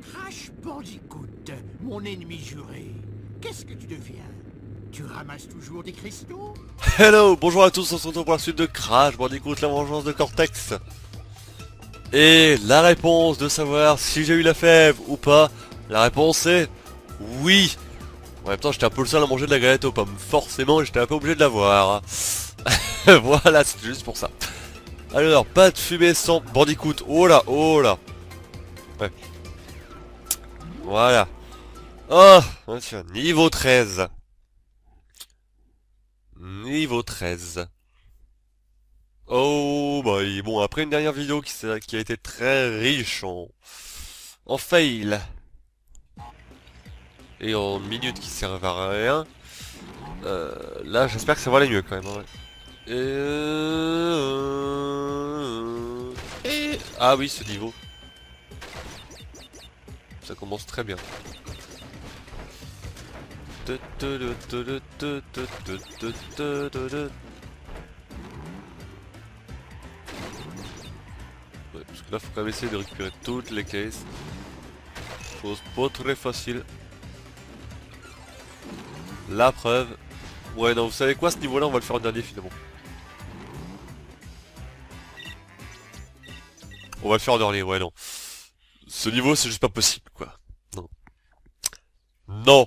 Crash Bandicoot, mon ennemi juré. Qu'est-ce que tu deviens? Tu ramasses toujours des cristaux? Hello, bonjour à tous, on se retrouve pour la suite de Crash Bandicoot, la vengeance de Cortex. Et la réponse de savoir si j'ai eu la fève ou pas, la réponse est oui. En même temps, j'étais un peu le seul à manger de la galette aux pommes. Forcément, j'étais un peu obligé de l'avoir. voilà, c'est juste pour ça. Alors, pas de fumée sans Bandicoot. Oh là, oh là. Ouais. Voilà. Oh, niveau 13. Niveau 13. Oh boy, bon après une dernière vidéo qui, a été très riche en, en fail et en minutes qui servent à rien, euh, là j'espère que ça va aller mieux quand même. Euh, et... Ah oui ce niveau. Ça commence très bien. parce que là faut quand même essayer de récupérer toutes les caisses. Chose pas très facile. La preuve. Ouais non vous savez quoi ce niveau là on va le faire en dernier finalement. On va le faire en dernier, ouais non. Ce niveau c'est juste pas possible quoi. Non. Non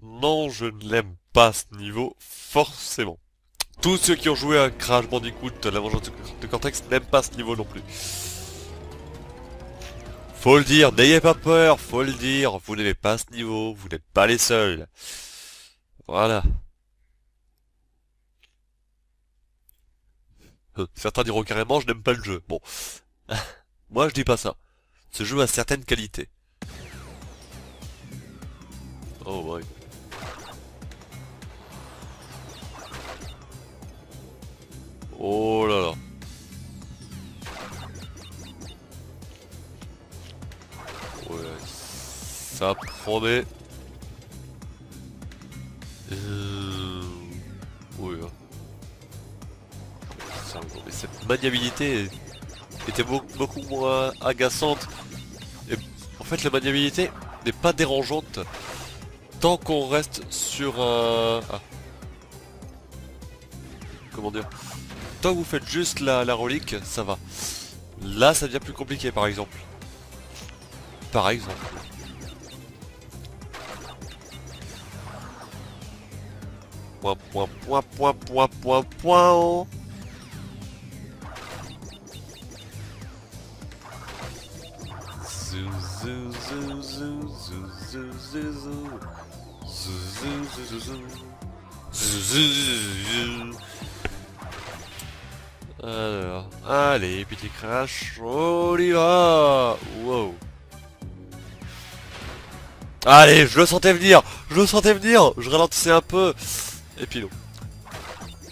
Non je ne l'aime pas ce niveau, forcément. Tous ceux qui ont joué à Crash Bandicoot, la vengeance de Cortex, n'aiment pas ce niveau non plus. Faut le dire, n'ayez pas peur, faut le dire, vous n'aimez pas ce niveau, vous n'êtes pas les seuls. Voilà. Euh, certains diront carrément je n'aime pas le jeu. Bon. Moi je dis pas ça. Ce jeu a certaines qualités. Oh ouais. Oh là là. Ouais, ça promet. Euh... Ouais. Hein. Mais cette maniabilité était beaucoup moins agaçante. Et en fait, la maniabilité n'est pas dérangeante tant qu'on reste sur un... Ah. Comment dire? Tant que vous faites juste la, la relique, ça va. Là, ça devient plus compliqué, par exemple. Par exemple. Point, point, point, point, point, point, point. Alors, allez, petit crash, on y va Wow Allez, je le sentais venir Je le sentais venir Je ralentissais un peu Et puis non.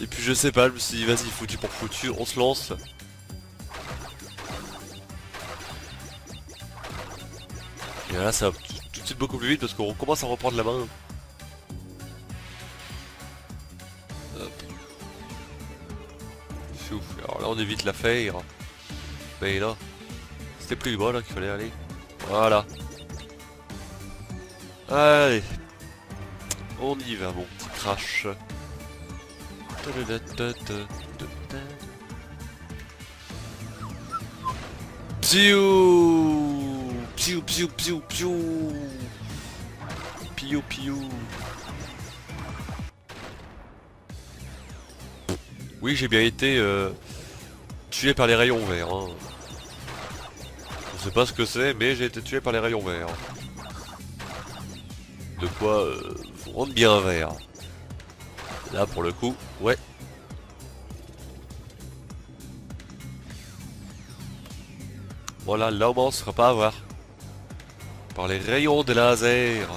Et puis je sais pas, je me suis dit, vas-y, foutu pour foutu, on se lance. Et là, ça va tout de suite beaucoup plus vite parce qu'on commence à reprendre la main. Alors là on évite la faire. Mais là, c'était plus bas là qu'il fallait aller. Voilà. Allez. On y va mon petit crash. Piou Piou piou piou piou Piou piou Oui j'ai bien été euh, tué par les rayons verts. Hein. Je sais pas ce que c'est, mais j'ai été tué par les rayons verts. De quoi euh, vous rendre bien vert. Là pour le coup, ouais. Voilà, là au moins on se fera pas avoir. Par les rayons de laser.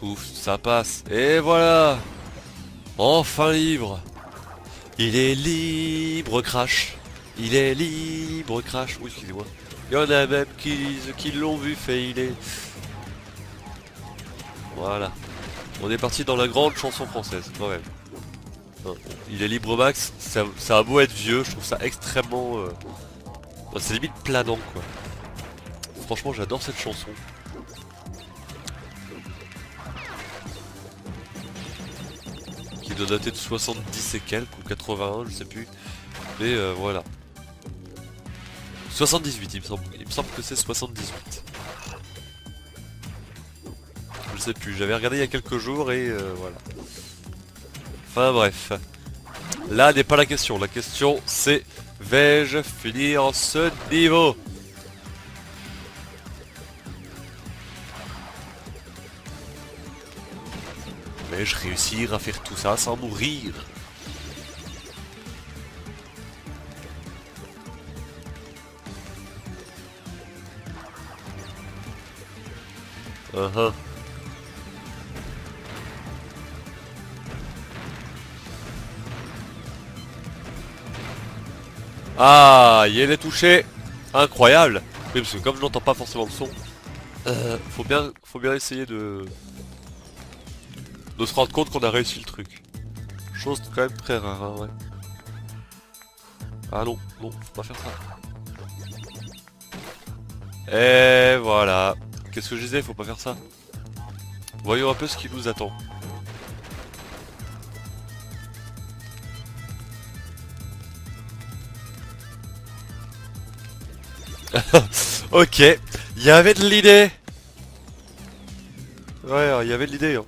Ouf, ça passe. Et voilà Enfin libre Il est libre, Crash Il est libre, Crash Oui, excusez-moi. Il y en a même qui, qui l'ont vu failer. Voilà. On est parti dans la grande chanson française, quand même. Il est libre max, ça, ça a beau être vieux, je trouve ça extrêmement... euh, C'est limite planant, quoi. Franchement, j'adore cette chanson. Qui doit dater de 70 et quelques, ou 81, je sais plus. Mais euh, voilà. 78, il me semble. Il me semble que c'est 78. Plus, j'avais regardé il y a quelques jours et euh, voilà. Enfin bref. Là n'est pas la question, la question c'est vais-je finir ce niveau? Vais-je réussir à faire tout ça sans mourir? Uh-huh. Ah, il est touché Incroyable Oui, parce que comme je n'entends pas forcément le son, euh, faut bien, faut bien essayer de... de se rendre compte qu'on a réussi le truc. Chose quand même très rare, hein, ouais. Ah non, non, faut pas faire ça. Et voilà. Qu'est-ce que je disais, faut pas faire ça. Voyons un peu ce qui nous attend. ok, il y avait de l'idée. Ouais, il y avait de l'idée. Hein.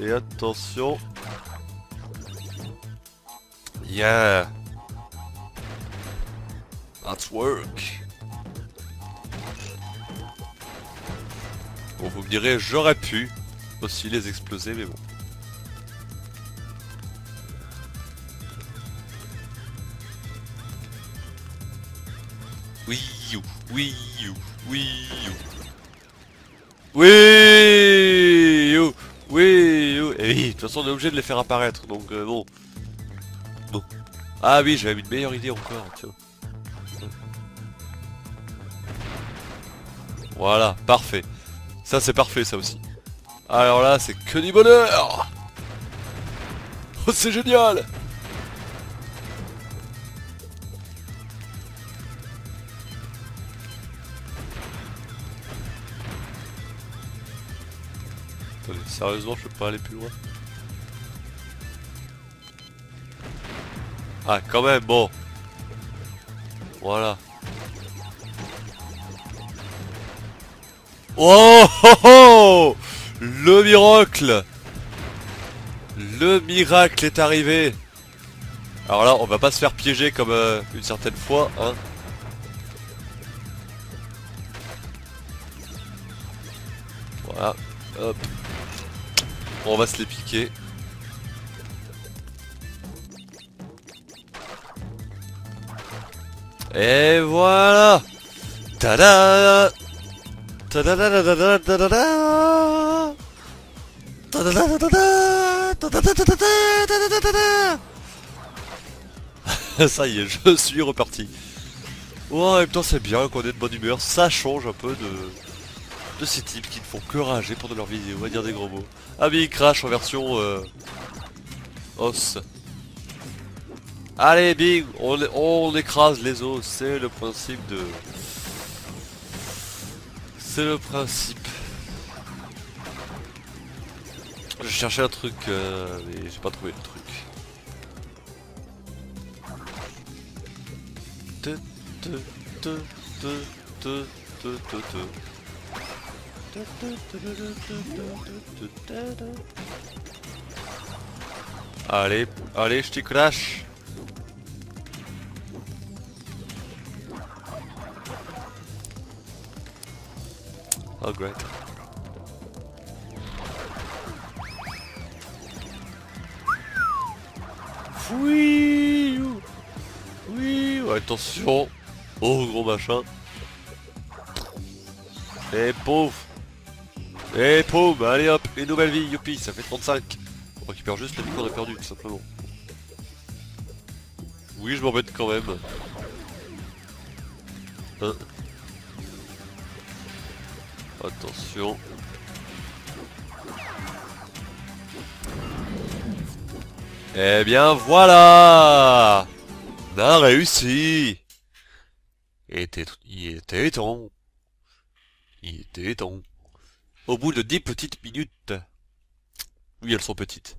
Et attention. Yeah. That's work. Bon, vous me direz, j'aurais pu aussi les exploser, mais bon. Oui, you, oui, you, oui, you. Oui, you, oui, you. Et oui, de toute façon, on est obligé de les faire apparaître, donc euh, bon. Bon. Ah oui, j'avais une meilleure idée encore, tiens. Voilà, parfait. Ça c'est parfait ça aussi. Alors là c'est que du bonheur Oh c'est génial Attendez, sérieusement je peux pas aller plus loin. Ah quand même bon. Voilà. Oh, Le miracle. Le miracle est arrivé. Alors là, on va pas se faire piéger comme euh, une certaine fois, hein. On va se les piquer. Et voilà Tada ça y est, je suis reparti. Ouais, putain, c'est bien qu'on ait de bonne humeur. Ça change un peu de, de ces types qui ne font que rager pendant leur vidéo, on va dire des gros mots. Ah oui, Crash en version euh, os. Allez, big, on, on écrase les os. C'est le principe de... C'est le principe. Je cherchais un truc, euh, mais j'ai pas trouvé le truc. Te, te, te, te, te, te, te. Allez, allez, je t'y crash. Oh great. Oui, oui, attention. Oh gros machin. Et pauvre. Et pauvre, allez hop, une nouvelle vie, youpi, ça fait 35. On récupère juste la vie qu'on a perdue, tout simplement. Oui, je m'embête quand même. Hein. Attention. Eh bien voilà On a réussi il était temps. Il était temps. Au bout de dix petites minutes. Oui, elles sont petites.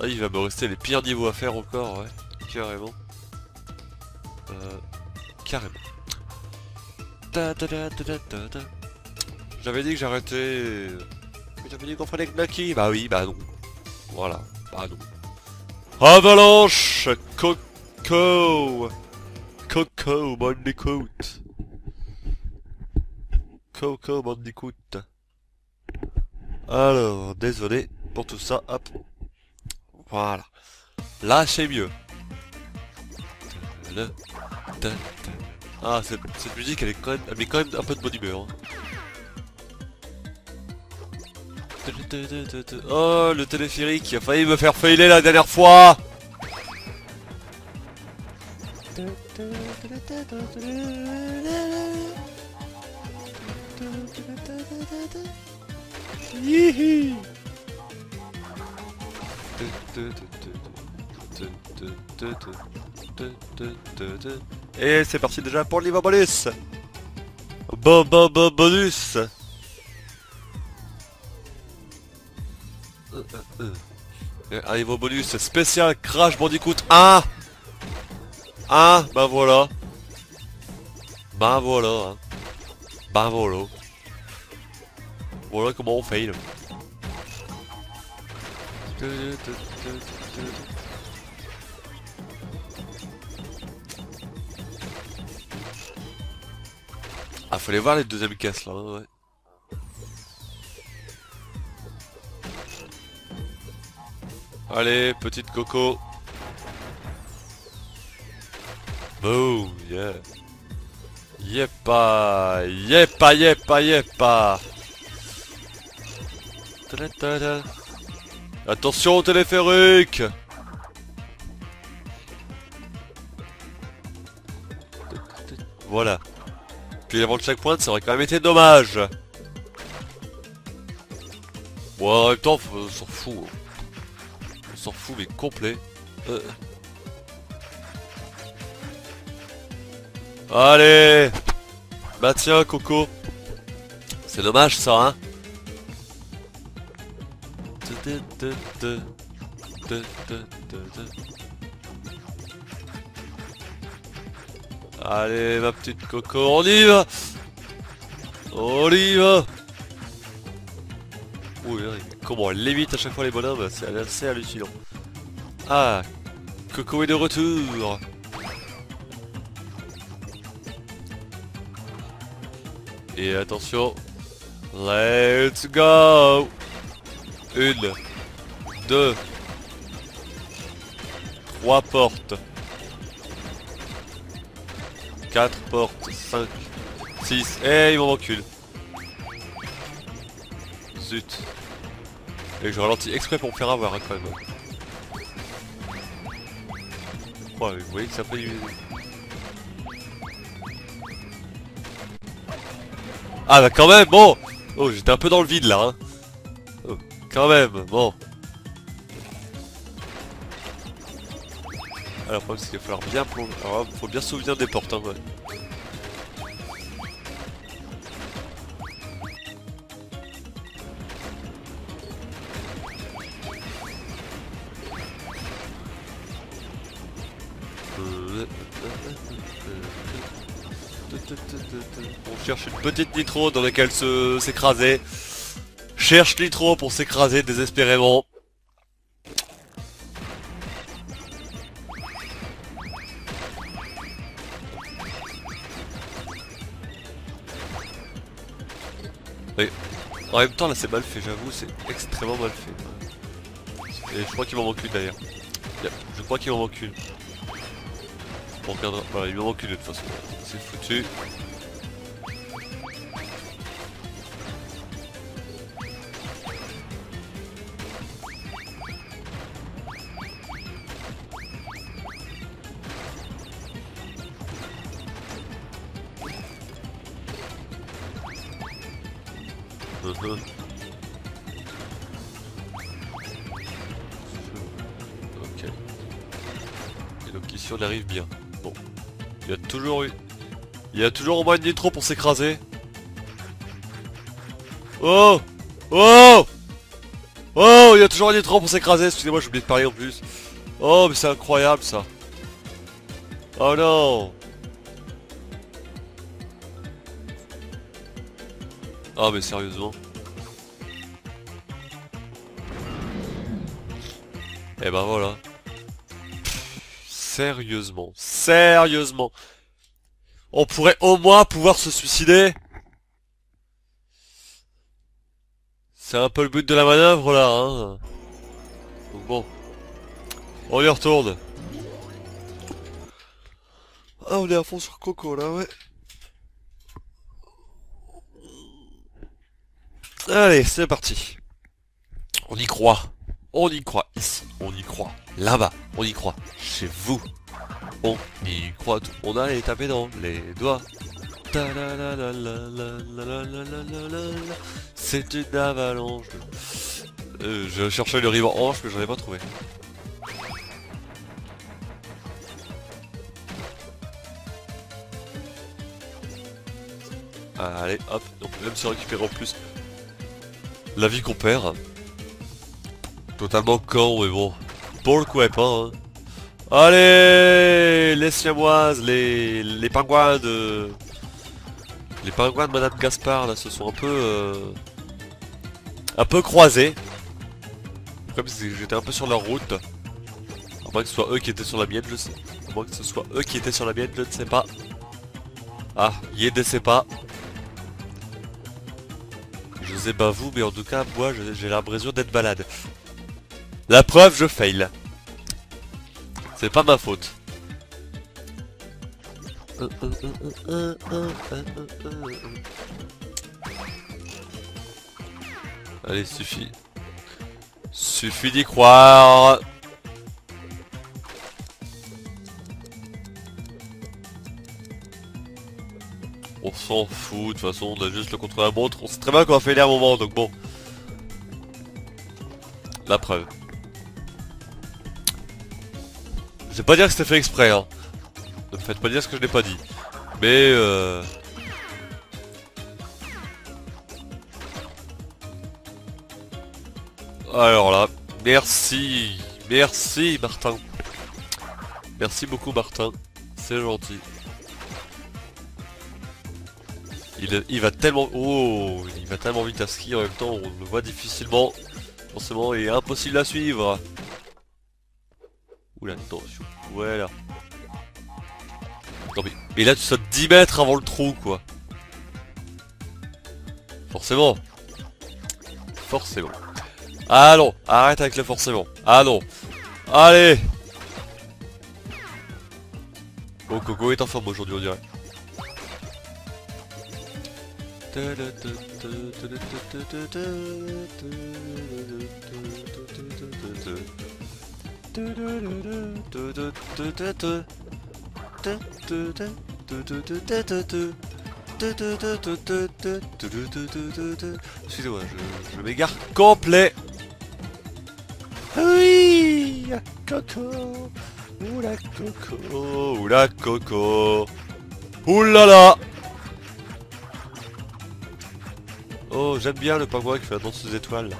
Ah, il va me rester les pires niveaux à faire encore, ouais. Carrément. Euh, carrément. J'avais dit que j'arrêtais... J'avais dit qu'on les knacky. Bah oui, bah non. Voilà, bah non. Avalanche Coco Bandicoot Coco Bandicoot alors, désolé pour tout ça, hop. Voilà. Là, c'est mieux. Ah, cette, musique, elle est quand même, met quand même un peu de bonne humeur. Hein. Oh, le téléphérique qui a failli me faire failer la dernière fois et c'est parti déjà pour le niveau bonus. Bo bo bo bonus. Un niveau bonus spécial Crash Bandicoot 1 1 Bah voilà Bah voilà Bah voilà voilà comment on fail. Ah, fallait voir les deuxièmes caisses là, ouais. Allez, petite coco. Boom, yeah. Yepa, yepa, yepa, yepa. Attention téléphérique Voilà. Puis avant le checkpoint, ça aurait quand même été dommage. Bon, en même temps, on s'en fout. On s'en fout, mais complet. Euh. Allez. Bah tiens, Coco. C'est dommage, ça, hein. Allez, ma petite coco, on y va. On y va. Oui, comment elle lévite à chaque fois les bonhommes, c'est assez hallucinant. Ah, Coco est de retour Et attention, let's go une, deux, trois portes, quatre portes, cinq, six, et il m'en manque. Zut. Et je ralentis exprès pour me faire avoir hein, quand même. Ouais, vous voyez que ça fait Ah bah quand même, bon Oh, j'étais un peu dans le vide là, hein. Quand même, bon. Alors, le problème, c'est qu'il va falloir bien plonger. Alors, faut bien se souvenir des portes, hein, ouais. On cherche une petite nitro dans laquelle s'écraser cherche Nitro pour s'écraser désespérément. En même temps là c'est mal fait j'avoue c'est extrêmement mal fait. Et je crois qu'il m'en manque une d'ailleurs. Je crois qu'il m'en manque une. On regardera. Voilà il m'en manque une de toute façon. C'est foutu. Toujours. Il y a toujours au moins une nitro pour s'écraser. Oh Oh Oh Il y a toujours un nitro pour s'écraser. Excusez-moi, j'ai oublié de parler en plus. Oh, mais c'est incroyable ça. Oh non Oh mais sérieusement Et eh ben voilà. sérieusement, sérieusement. On pourrait au moins pouvoir se suicider. C'est un peu le but de la manœuvre là, hein. Donc bon. On y retourne. Ah, on est à fond sur Coco là, ouais. Allez, c'est parti. On y croit. On y croit ici. On y croit là-bas. On y croit chez vous. On y croit tout. On a les taper dans les doigts. C'est une avalanche. Euh, je cherchais le riban orange mais j'en ai pas trouvé. Allez, hop, on peut même se récupérer en plus la vie qu'on perd. Totalement con, mais bon. Pour le coup, pas. Hein. Allez Les siamoises, les, les pingouins de... Les pingouins de Madame Gaspard, là, se sont un peu... Euh, un peu croisés. Comme si j'étais un peu sur leur route. À moins que ce soit eux qui étaient sur la mienne, je sais. À moins que ce soit eux qui étaient sur la mienne, je ne sais pas. Ah, Yé ne sait pas. Je sais pas vous, mais en tout cas, moi, j'ai l'impression d'être balade. La preuve, je fail. C'est pas ma faute. Allez, suffit. Suffit d'y croire. On s'en fout, de toute façon, on a juste le contre la montre. On sait très bien qu'on va faire un moment, donc bon. La preuve. Vais pas dire que c'était fait exprès, hein. Ne me faites pas dire ce que je n'ai pas dit. Mais euh... Alors là, merci, merci Martin. Merci beaucoup Martin, c'est gentil. Il, va tellement... Oh Il va tellement vite à ski en même temps, on le voit difficilement. Forcément, il est impossible à suivre. Oula, attention. Voilà. Non mais, là tu sautes 10 mètres avant le trou quoi. Forcément. Forcément. Ah non, arrête avec le forcément. Ah non. Allez Oh Coco est en forme aujourd'hui on dirait. Excusez-moi, je, je m'égare complet. Oui, Coco, oula Coco, oula Coco, oulala. Oh, j'aime bien le pingouin qui fait la danse aux étoiles.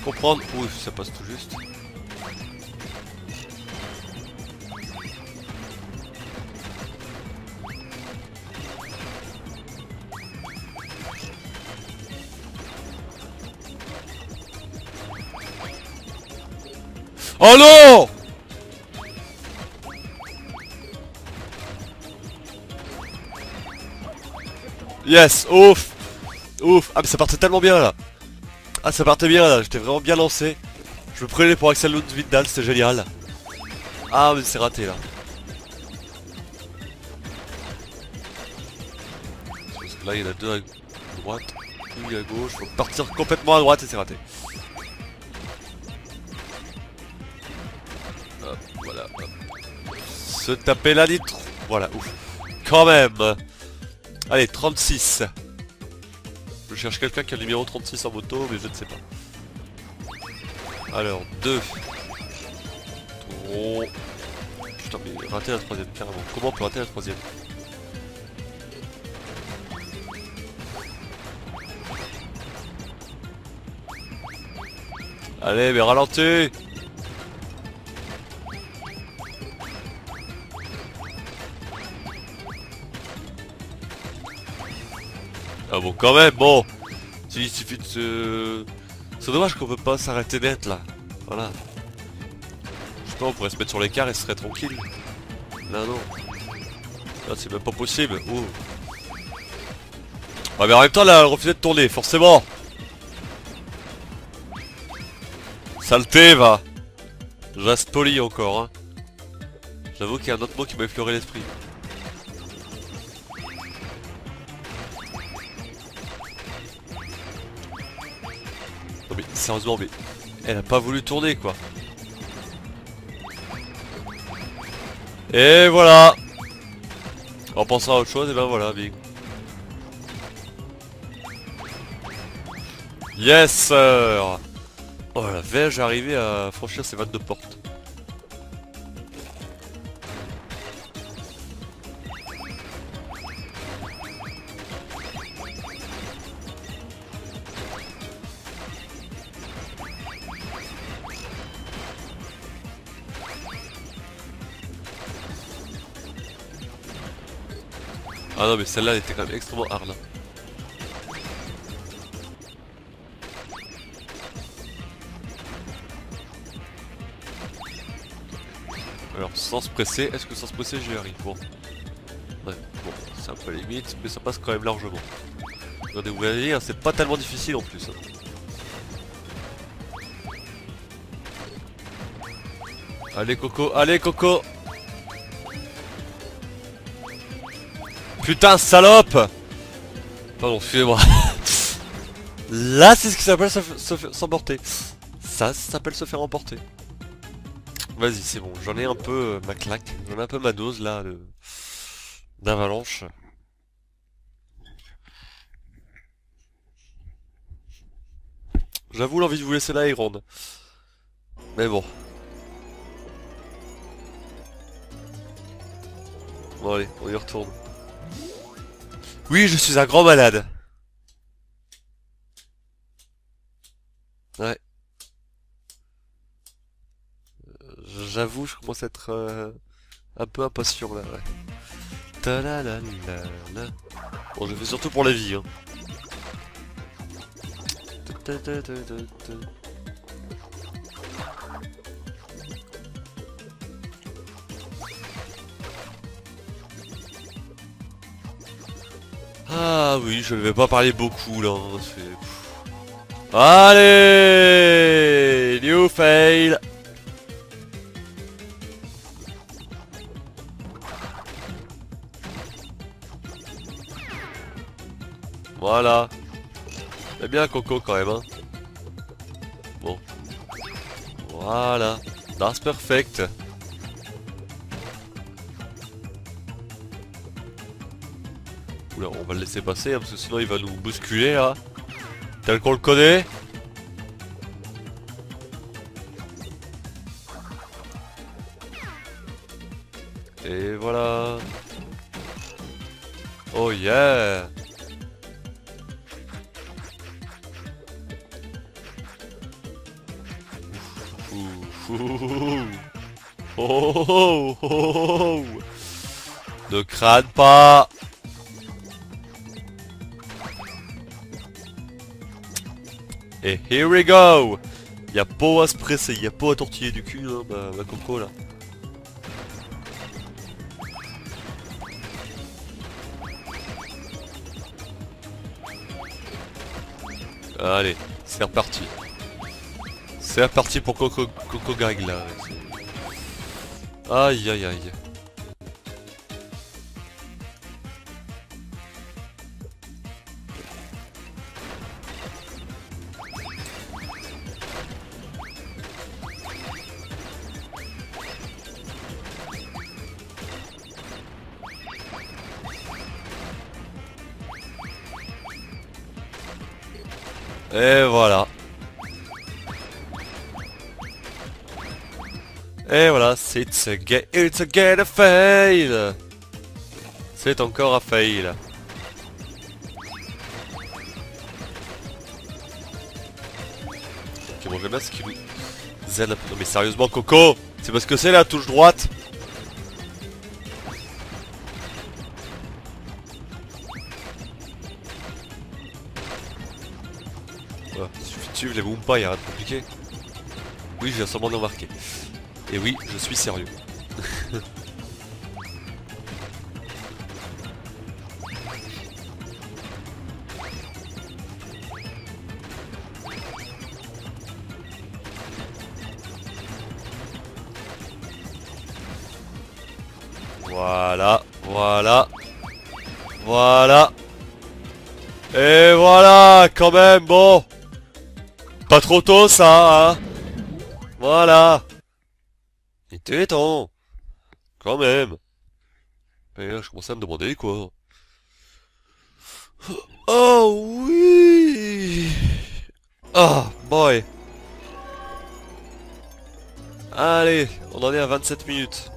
Comprendre. Ouh, ça passe tout juste. Oh non Yes, ouf Ouf Ah mais ça partait tellement bien là Ah ça partait bien là, j'étais vraiment bien lancé Je me prenais pour Axel Lundvidal, c'était génial Ah mais c'est raté là. Parce que là il y en a deux à droite, une à gauche, faut partir complètement à droite et c'est raté. Hop, voilà, hop. Se taper la nitro. Voilà, ouf. Quand même Allez, 36. Je cherche quelqu'un qui a le numéro 36 en moto, mais je ne sais pas. Alors, 2. 3. Putain, mais rater la troisième, carrément. Comment on peut rater la troisième? Allez, mais ralentis quand même, bon Il suffit de. C'est dommage qu'on peut pas s'arrêter net, là. Voilà. Je sais pas, on pourrait se mettre sur l'écart et ce serait tranquille. Là, non. Là, c'est même pas possible. Oh. Ah, mais en même temps, là, elle refusait de tourner, forcément Saleté, va Reste poli encore, hein. J'avoue qu'il y a un autre mot qui m'a effleuré l'esprit. Elle a pas voulu tourner quoi. Et voilà On pensera à autre chose et ben voilà big. Yes sir Oh la vais-je à franchir ces vannes de porte Ah non mais celle-là elle était quand même extrêmement hard là. Alors sans se presser, est-ce que sans se presser j'y arrive Bon. Ouais, bon, c'est un peu limite, mais ça passe quand même largement. Regardez, vous voyez, c'est pas tellement difficile en plus. hein. Allez Coco, allez Coco Putain, salope Pardon, excusez-moi. Là, c'est ce qui s'appelle s'emporter. Ça, ça s'appelle se faire emporter. Vas-y, c'est bon. J'en ai un peu euh, ma claque. J'en ai un peu ma dose, là, d'avalanche. J'avoue, l'envie de vous laisser là est grande. Mais bon. Bon, allez, on y retourne. Oui, je suis un grand malade. Ouais. Euh, J'avoue, je commence à être euh, un peu impatient là, ouais. Bon, je fais surtout pour la vie, hein. Ah oui, je ne vais pas parler beaucoup là. hein, Allez New fail Voilà. C'est bien Coco quand même hein. Bon. Voilà. That's perfect. Oula, on va le laisser passer hein, parce que sinon il va nous bousculer là. Tel qu'on le connaît. Et voilà. Oh yeah. Oh, oh, oh, oh. Ne crade pas. Et here we go Y'a pas à se presser, y'a pas à tortiller du cul, hein, ma coco là. Allez, c'est reparti. C'est reparti pour Coco, Coco ouais, Aïe aïe aïe. Et voilà, c'est a it's a a fail. C'est encore un fail. Ok, bon, j'aime bien ce qu'il nous. Non mais sérieusement, Coco, c'est parce que c'est la touche droite. Voilà, il suffit de suivre les Moompa, y'a rien de compliqué. Oui, j'ai sûrement remarqué. Et oui, je suis sérieux. Voilà, voilà, voilà. Et voilà, quand même, bon. Pas trop tôt ça, hein. Voilà. Temps. Quand même. Là, je commençais à me demander quoi. Oh oui Oh boy Allez, on en est à 27 minutes.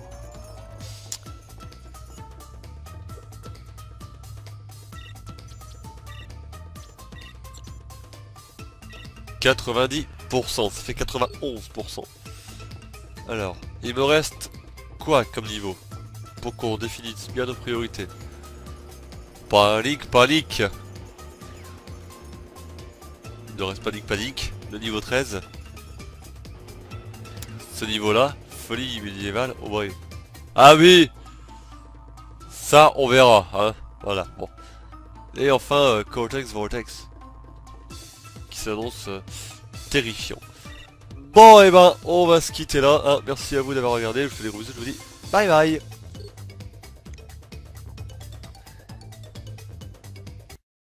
« 90%, ça fait 91%. Alors, il me reste quoi comme niveau Pour qu'on définisse bien nos priorités? Panique, panique Il ne reste panique, panique. Le niveau 13. Ce niveau-là, folie médiévale, oh boy. Ah oui Ça, on verra, hein. Voilà, bon. Et enfin, euh, Cortex Vortex. Qui s'annonce euh, terrifiant. Bon et eh ben on va se quitter là, hein. merci à vous d'avoir regardé, je vous fais des gros bisous, je vous dis bye bye